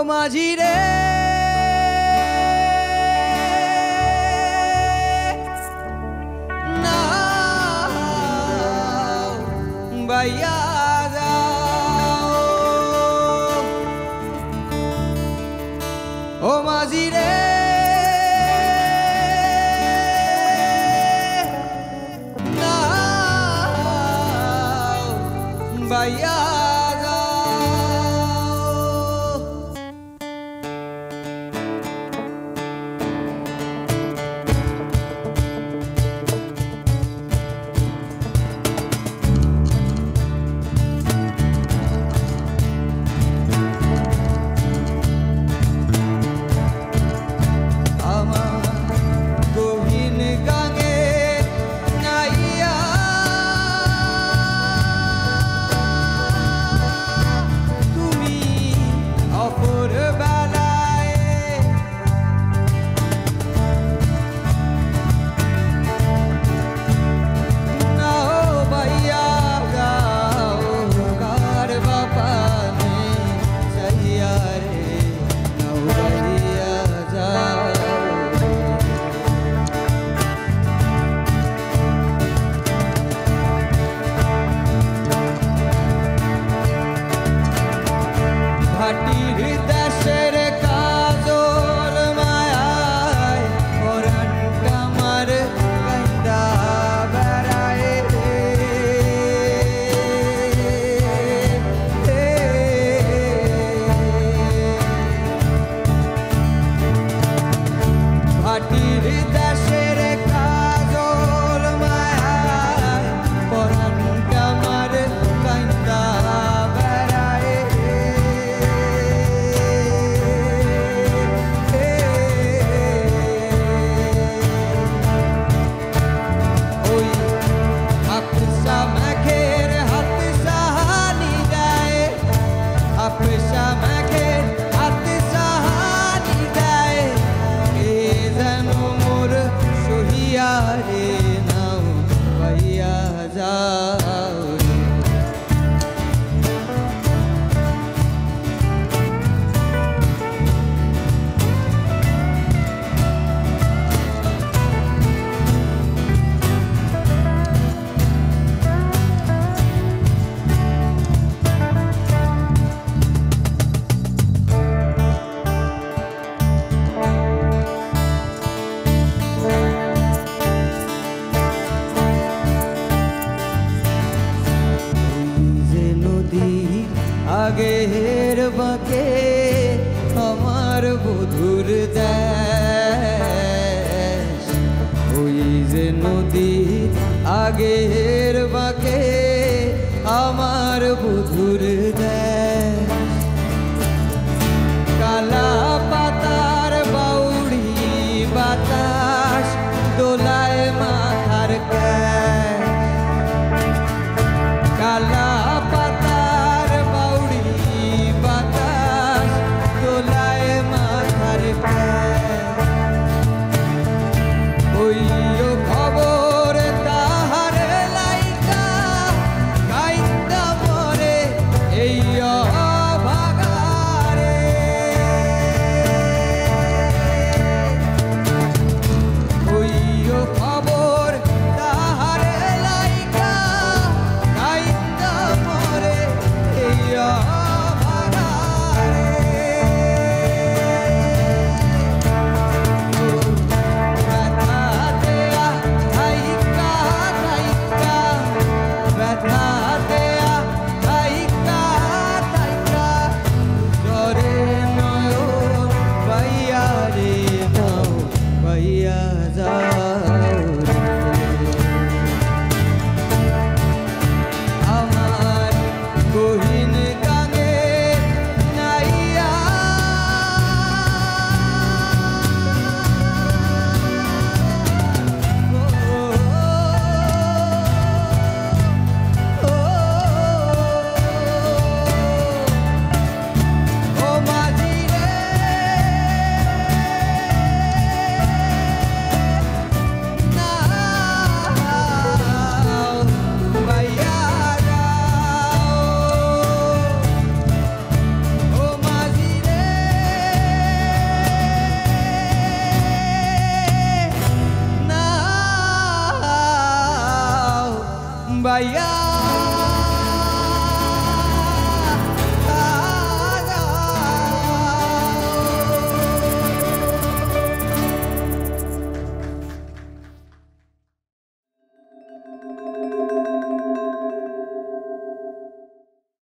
を交じれなバイヤー O Mazire Now Bahia ঘুর দেশ ওই যে নদী আগের বাঁকে আমার বধুর Bye. Yeah.